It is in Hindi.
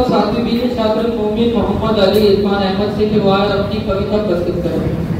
सातवीं बी छात्र मोमिन मोहम्मद अली, इरफान अहमद से, कि वह अपनी कविता प्रस्तुत करें।